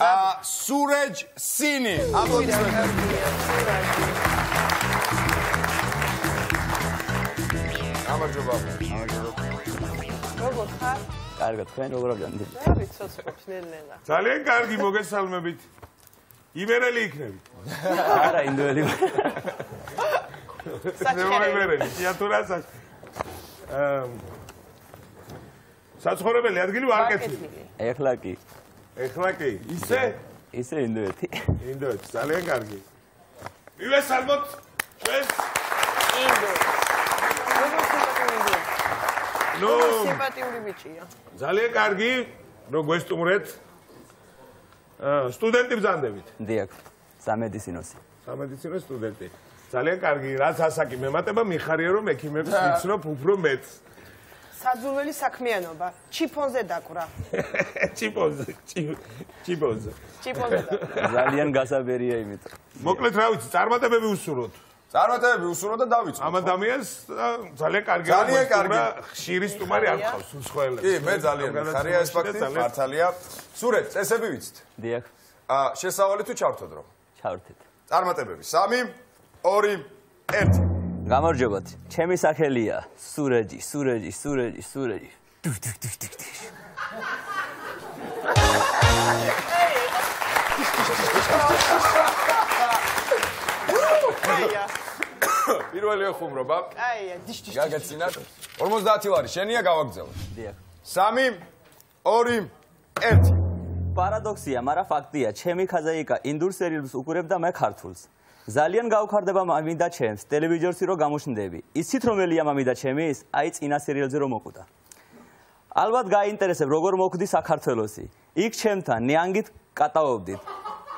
სურეჯ სინი. აპლოდისმენტები. გამარჯობა. როგორ ხარ? კარგად, თქვენ როგორ გაგანდი? მე ვიცოცხლებს ნელ-ნელა. ძალიან კარგი მოგესალმებით. იმერელი იქნებით. არა, ინდოელი. მე იმერელი, თეატრას. აა საცხოვრებელი ადგილი ვარ კეთილი. ეხლა კი. ეხლა კი. ისე? ისე ინდოეთი. ინდოეთი, ძალიან კარგი. მივესალმოთ ჩვენს ინდოეთი. ნუ სიმპათიური ბიჭია. ძალიან კარგი, რომ გვესტუმრეთ. აა სტუდენტი ბზანდებით. დიახ. სამედიცინოსი. სამედიცინო სტუდენტი. ძალიან კარგი, რაც ასაკი მემატება, მიხარია რომ ექიმებს ვიცნობ უფრო მეტს. საძულველი საქმიანობა, ჩიფონზე დაკვრა. ჩიფონზე, ჩიფონზე. ჩიფონზე. ძალიან გასაბერია იმით. მოკლედ რა ვიცი, წარმატებები უსურვოთ. წარმატებები უსურვოთ და დავიწყოთ. ამ ადამიანს ძალიან კარგი ძალიან კარგი ხშირი სტუმარი არ ყავს უცხოელებს. კი, მე ძალიან ხარია ეს ფაქტი, მართალია. სურეთ, წესები ვიცით. დიახ. აა შესავალი თუ ჩავთო დრო? ჩავრთეთ. წარმატებები. 3 2 1 გამარჯობათ. ჩემი სახელია სურეჯი, სურეჯი, სურეჯი, სურეჯი. აია. პირველი ხუმრობა. აია, დიშ-დიშ. გაგეცინათ. 50 ლარი შენია გავაგზავნე. დიახ. 3 2 1 პარადოქსია, მაგრამ ფაქტია, ჩემი ხაზაიკა ინდურ სერიალს უკურებდა მე ქართულს. ძალიან გავხარდება მამინდა ჩემს ტელევიზორში რო გამოჩნდები. იცით რომელია მამინდა ჩემის? აი წინა სერიალზე რომ მოკვდა. ალბათ გაინტერესებ როგორ მოკვდი საქართველოსი. იქ ჩემთან ნიანგით კატაობდით.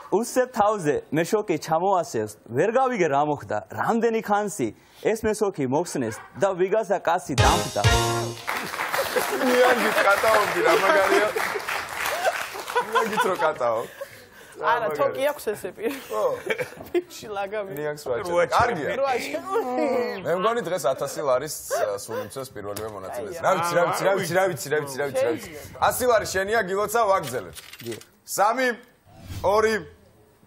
უსებ თავზე მე შოკი ჩამოასევს. ვერ გავიგე რა მოხდა. რამდენი ხანსი ეს მე შოკი მოხსნეს და ვიგასა კაცი დამხდა. ნიანგით კატაობდი რა მაგარია. ნიანგით რო კატაო. არა, თოკი აქვს ესები. ხო. ფიში ლაგავი. ნიანგს ვაჭერ. კარგია. როაჭე. მე მგონი დღეს 1000 ლარის სულიმცეს პირველივე მონაწილეს. რა ვიცი, რა ვიცი, რა ვიცი, რა ვიცი, რა ვიცი, რა ვიცი, რა ვიცი. 100 ლარი შენია გილოცა ვაგზელებ. 3 2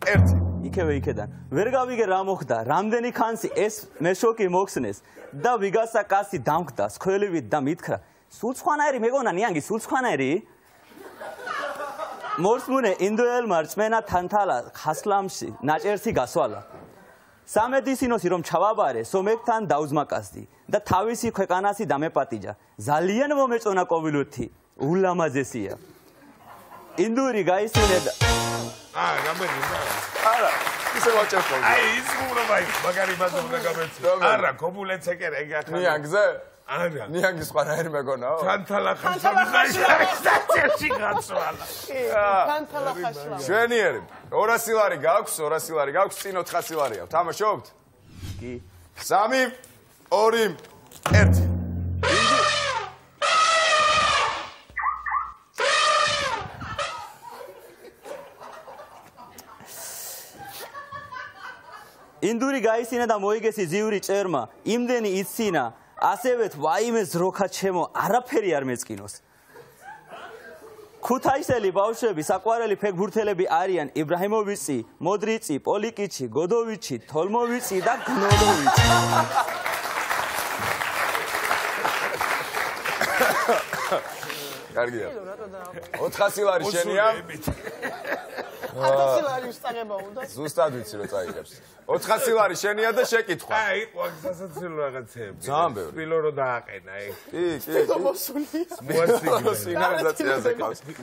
1 იქევე იქედან. ვერ გავიგე რა მოხდა. რამდენი ხანსი ეს მე შოკი მოხსნეს და ვიგასა კაცი დამხდა სქველივით და მითხრა: "სულ სხვანაირი მეგონა ნიანგი, სულ სხვანაირი?" მორსმუნე ინდოელმა რწმენა თანთალა ხასლამში ნაჭერსი გასვალა. სამედიცინოსი რომ ჩავაბარე, სომეკთან დაუზმაკასდი და თავისი ქვეყანასი დამეპატიჯა. ძალიან მომეწონა კოვილუთი, ულამაზესია. ინდური გაისინე და აა, გამედი. არა, ისე ვაჭერ ხოლმე. აი, ის უბრალოდ აი, მაგარი ბაზა უნდა გამეცი. არა, კობულეც ეკერ ეგ ახლა. ნიანგზე? არა. ნიანგის სხვანაირი მეგონაო? თანთალა ხაშლა. სტაციაში გაცვალა. კი, თანთალა ხაშლა. შვენიერი. 200 ლარი გაქვს, 200 ლარი გაქვს, წინ 400 ლარია. თამაშობთ? კი. 3 2 1 ინდური გაისინა და მოიგესი ზიური წერმა, იმდენი იცინა, ასევეთ ვაიმეს როქა ჩემო, არაფერი არ მეწკინოს. ქუთაისელი ბავშვები, საყვარელი ფეგბურთელები არიან იბრაჰიმოვიცი, მოდრიცი, პოლიკიჩი, გოდოვიჩი, თოლმოვიცი და გნოდოვიჩი. კარგია. 400 ლარი შენია. 1000 ლარი უსტაღება უნდა. ზუსტად ვიცი რომ წაიღებს. 400 ლარი შენია და შეკითხვა. აი, ყოქსასაცილო რაღაცეები. ძალიან ბევრი. სპილო რო დააყენა ეგ. კი, კი, მოსულია. მოასწინე. სიგნალიზაციაზე ყავს. ტიკ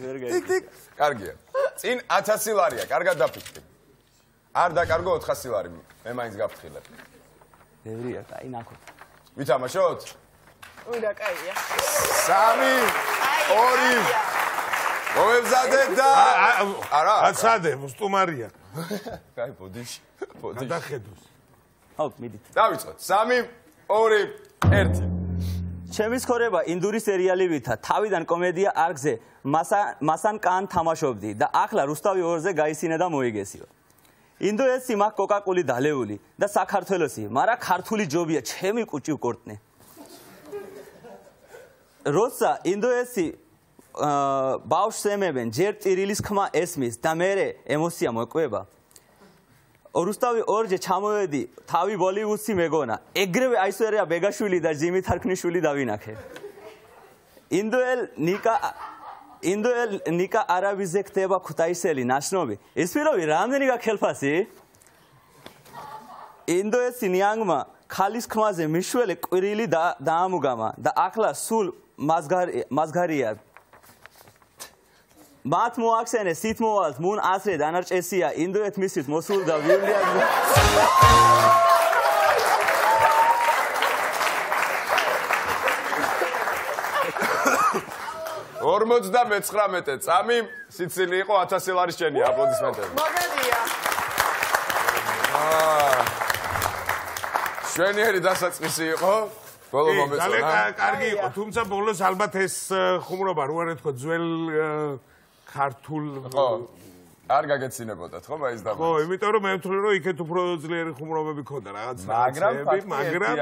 ტიკ. კარგია. წინ 1000 ლარია, კარგად დაფიქრე. არ დაკარგო 400 ლარი. მე მაინც გაფრთხილებ. ბევრია, აი ნახო. ვითამაშოთ? უი და კაია. 3 2 მომებზადე და არა აცადე სტუმარია კაი ბოდიში ბოდიში დახედოს აუ მიდით. დავიწყოთ. 3 2 1 ჩემი ცხოვრება ინდური სერიალივითა თავიდან კომედია არგზე. მასან კან თამაშობდი და ახლა რუსთავი 2-ზე გაისინე და მოიგესიო. ინდოეთში მაგ კოკაკული დალეული და საქართველოსი. მარა ქართული ჯობია. ჩემი კუჭი უკორტნე. როცა ინდოეთში ბავშვს ემებენ, ჯერ ტირილის ხმა ესმის და მერე ემოცია მოკვება. რუსთავი ორჯერ ჩამოვედი თავი ბოლივუდში მეგონა. ეგრევე აი ესერია ბეგაშვილი და ჯიმი თარქნიშვილი დავინახე. ინდოელ ნიკა ინდოელ ნიკა არაბიზე ხდება ქუთაისელი ნაშნობი. ეს პიროვი რამდენი გაქელფასი? ინდოესი ნიანგმა ხალის ხმაზე მიშველი ყვირილი და დაამუგამა და ახლა სულ მაზგარი მაზგარია მათ მოახსენე სითმოვალს მუნ ასრე დანარჭესია ინდოეთ მისის მოსულ და ვივლია 59 წამი სიცილი იყო 1000 ლარის ჩენი აპლოდისმენტები. მოგედია. აა შვენიერი დასაწყისი იყო. ბოლო მომეწონა. ძალიან კარგი იყო, თუმცა ბოლოს ალბათ ეს ხუმრობა რო არ ეთქო ძველ ქართულ არ გაგეცინებოდათ ხო მაინც და ხო, იმიტომ რომ მე ვთვლი რომ იქეთ უფრო ძლიერი ხუმრობები ქონდა რაღაც რაღაცები, მაგრამ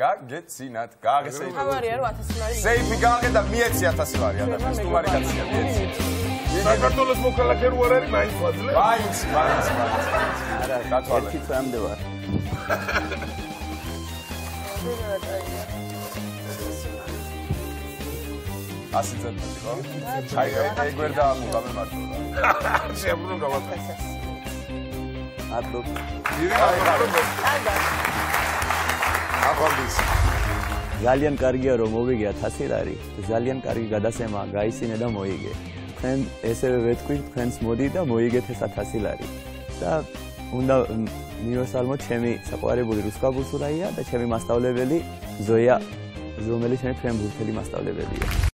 გაგეცინათ, გააგესეი. თავარია რომ 1000 ლარი. სეიფი გააგე და მიეცი 1000 ლარი ადამიანს, თუ მარი კაცია მიეცი. საქართველოს მოქალაქე რო არ არის, მაინც ვაძლევ. მაინც, მაინც, მაინც. არა, დათვალე. ერთი წამდება. 100 წელიწადი ხო? აი, აი, გვერდა ამუღამე მარტო რა. შებრუნ გავაკეთე. ატობ. დიდი გამარჯობა. აბამის. ძალიან კარგია რომ მოვიგე 1000 რა არის. ძალიან კარგი გადასემაა, გაიცინე და მოიგე. თქვენ ესევე ვეთქვით, თქვენს მოდი და მოიგეთ ეს 1000 ლარი. და უნდა მივასალმოთ ჩემი საყვარელი რუსკა ბუსურაია და ჩემი მასწავლებელი ზოია რომელიც ჩემი ფრენბურთელი მასწავლებელია.